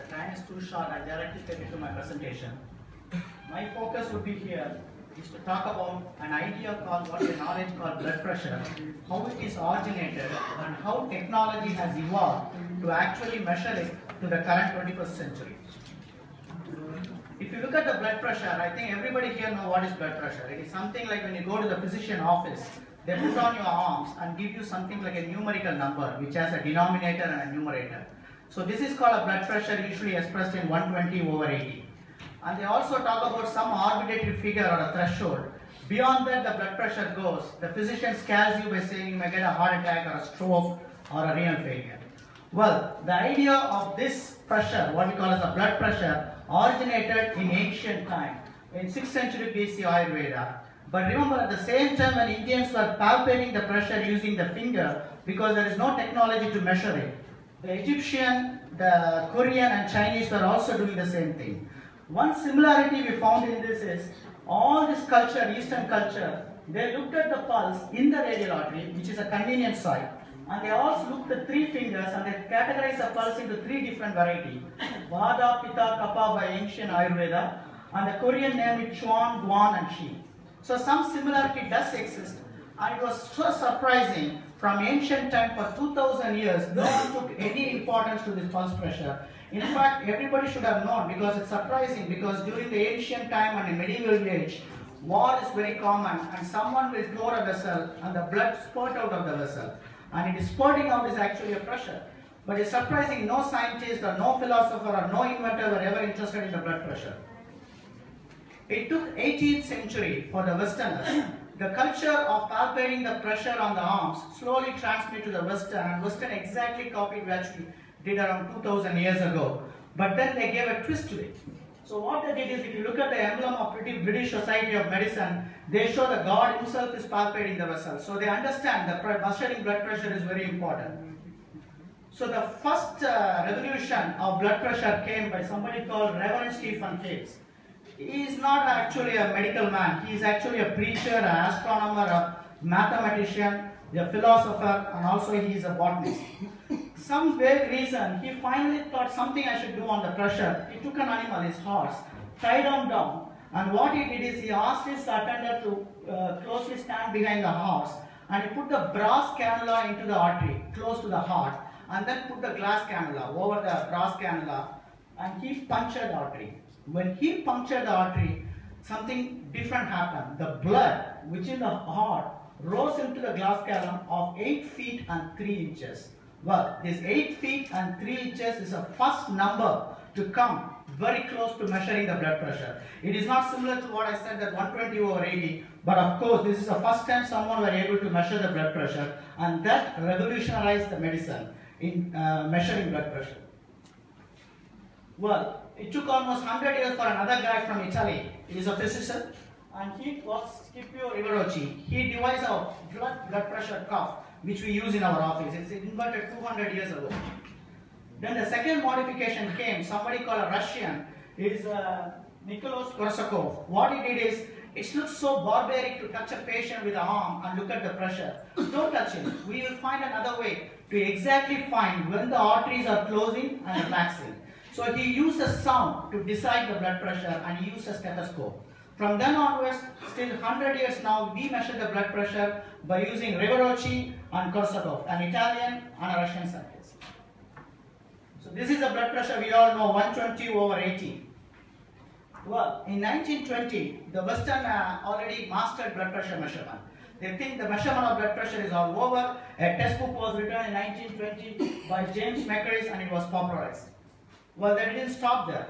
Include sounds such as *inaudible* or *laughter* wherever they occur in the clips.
the time is too short, I directly get into my presentation. My focus would be here is to talk about an idea called what the knowledge called blood pressure, how it is originated, and how technology has evolved to actually measure it to the current 21st century. If you look at the blood pressure, I think everybody here know what is blood pressure. It is something like when you go to the physician office, they put on your arms and give you something like a numerical number which has a denominator and a numerator. So this is called a blood pressure usually expressed in 120 over 80. And they also talk about some arbitrary figure or a threshold. Beyond that the blood pressure goes, the physician scares you by saying you may get a heart attack or a stroke or a renal failure. Well, the idea of this pressure, what we call as a blood pressure, originated in ancient time, in 6th century BC Ayurveda. But remember at the same time when Indians were palpating the pressure using the finger, because there is no technology to measure it, the Egyptian, the Korean and Chinese were also doing the same thing. One similarity we found in this is, all this culture, Eastern culture, they looked at the pulse in the radial artery, which is a convenient site, and they also looked at three fingers and they categorized the pulse into three different varieties. Vata, Pitta, Kapha by ancient Ayurveda, and the Korean name is Chuan, Guan, and Shi. So some similarity does exist, and it was so surprising from ancient time for 2000 years, no one took any importance to this pulse pressure. In fact, everybody should have known because it's surprising because during the ancient time and the medieval age, war is very common and someone will pour a vessel and the blood spurt out of the vessel. And it is spurting out is actually a pressure. But it's surprising no scientist or no philosopher or no inventor were ever interested in the blood pressure. It took 18th century for the Westerners. The culture of palpating the pressure on the arms slowly transmitted to the Western and Western exactly copied what we did around 2000 years ago. But then they gave a twist to it. So what they did is if you look at the emblem of British Society of Medicine, they show the God himself is palpating the vessel. So they understand that measuring blood pressure is very important. So the first uh, revolution of blood pressure came by somebody called Reverend Stephen Hales. He is not actually a medical man. He is actually a preacher, an astronomer, a mathematician, a philosopher, and also he is a botanist. *laughs* Some vague reason, he finally thought something I should do on the pressure. He took an animal, his horse, tied him down, and what he did is he asked his attendant to uh, closely stand behind the horse, and he put the brass cannula into the artery, close to the heart, and then put the glass cannula over the brass cannula, and he punctured the artery. When he punctured the artery, something different happened. The blood, which is the heart, rose into the glass column of 8 feet and 3 inches. Well, this 8 feet and 3 inches is a first number to come very close to measuring the blood pressure. It is not similar to what I said that 120 over 80, but of course this is the first time someone were able to measure the blood pressure and that revolutionized the medicine in uh, measuring blood pressure. Well, it took almost 100 years for another guy from Italy. He is a physician and he was Scipio Riva-Rocci. He devised a blood, blood pressure cuff which we use in our office. It's invented 200 years ago. Then the second modification came, somebody called a Russian, is uh, Nicholas Korotkov. What he did is, it looks so barbaric to touch a patient with the arm and look at the pressure. Don't touch it. We will find another way to exactly find when the arteries are closing and relaxing. So he used a sound to decide the blood pressure and he used a stethoscope. From then onwards, still 100 years now, we measure the blood pressure by using Riva-Rocci and Korotkov, an Italian and a Russian scientist. So this is the blood pressure we all know, 120 over 80. Well, in 1920, the Western uh, already mastered blood pressure measurement. They think the measurement of blood pressure is all over. A test book was written in 1920 by James Macris and it was popularized. Well, they didn't stop there.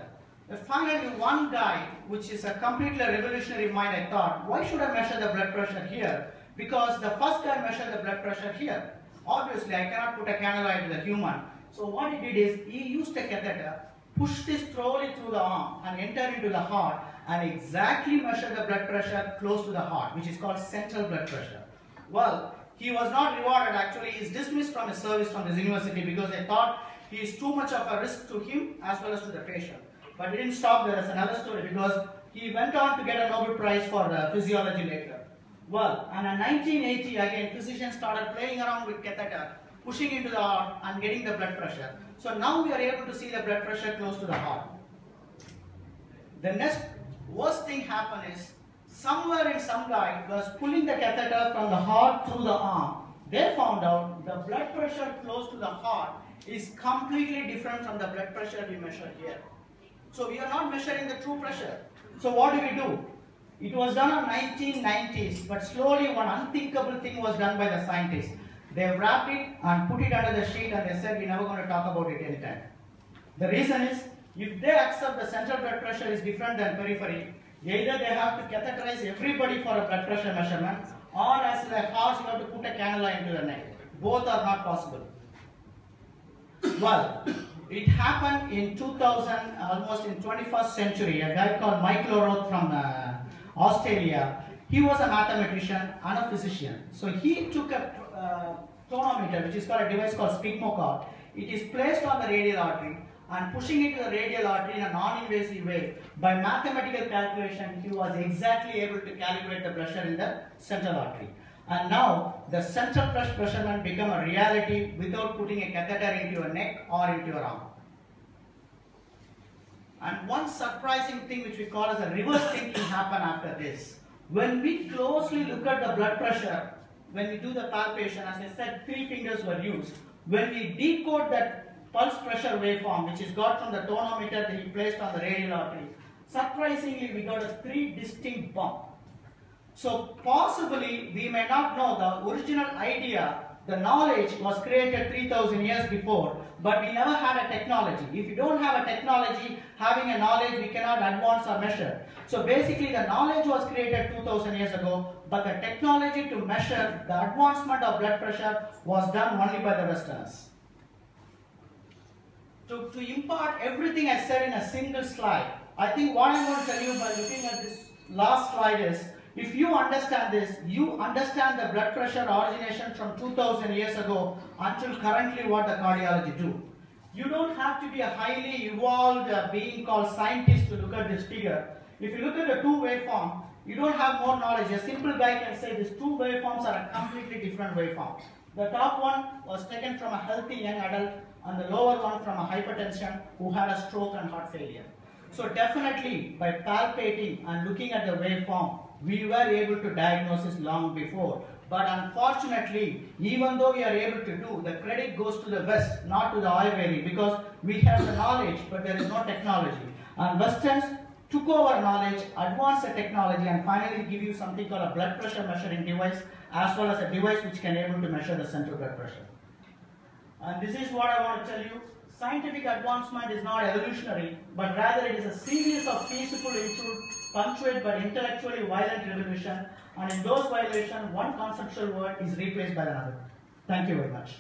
But finally, one guy, which is a completely revolutionary mind, I thought, why should I measure the blood pressure here? Because the first guy measured the blood pressure here. Obviously, I cannot put a cannula into the human. So what he did is, he used a catheter, pushed this thoroughly through the arm and enter into the heart and exactly measure the blood pressure close to the heart, which is called central blood pressure. Well, he was not rewarded actually, he is dismissed from his service from this university because they thought he is too much of a risk to him as well as to the patient. But he didn't stop there, that's another story because he went on to get a Nobel Prize for uh, physiology later. Well, and in 1980 again, physicians started playing around with catheter pushing into the heart and getting the blood pressure. So now we are able to see the blood pressure close to the heart. The next worst thing happened is somewhere in some guy was pulling the catheter from the heart through the arm. They found out the blood pressure close to the heart is completely different from the blood pressure we measure here. So we are not measuring the true pressure. So what do we do? It was done in 1990s, but slowly one unthinkable thing was done by the scientists. They wrapped it and put it under the sheet and they said we're never going to talk about it anytime. The reason is, if they accept the central blood pressure is different than periphery, either they have to catheterize everybody for a blood pressure measurement, or as the heart you have to put a cannula into the neck. Both are not possible. Well, it happened in 2000, almost in 21st century. A guy called Mike O'Rourke from uh, Australia. He was a mathematician and a physician. So he took a uh, tonometer, which is called a device called SphygmoCor. It is placed on the radial artery and pushing it to the radial artery in a non-invasive way. By mathematical calculation, he was exactly able to calibrate the pressure in the central artery. And now the central pressure measurement become a reality without putting a catheter into your neck or into your arm. And one surprising thing which we call as a reverse thinking happen after this. When we closely look at the blood pressure, when we do the palpation, as I said, three fingers were used. When we decode that pulse pressure waveform, which is got from the tonometer that he placed on the radial artery, surprisingly we got a three distinct bump. So possibly we may not know the original idea, the knowledge was created 3000 years before, but we never had a technology. If you don't have a technology, having a knowledge, we cannot advance or measure. So basically the knowledge was created 2000 years ago, but the technology to measure the advancement of blood pressure was done only by the Westerners. To, to impart everything I said in a single slide, I think what I'm going to tell you by looking at this last slide is, if you understand this, you understand the blood pressure origination from 2000 years ago until currently what the cardiology do. You don't have to be a highly evolved uh, being called scientist to look at this figure. If you look at the two waveform, you don't have more knowledge. A simple guy can say these two waveforms are a completely different waveform. The top one was taken from a healthy young adult and the lower one from a hypertension who had a stroke and heart failure. So definitely by palpating and looking at the waveform, we were able to diagnose this long before. But unfortunately, even though we are able to do, the credit goes to the West, not to the Ayurvedic, because we have the knowledge, but there is no technology. And Westerns took over knowledge, advanced the technology, and finally give you something called a blood pressure measuring device, as well as a device which can able to measure the central blood pressure. And this is what I want to tell you. Scientific advancement is not evolutionary, but rather it is a series of peaceful issues punctuated by intellectually violent revolution, and in those violations, one conceptual word is replaced by another. Thank you very much.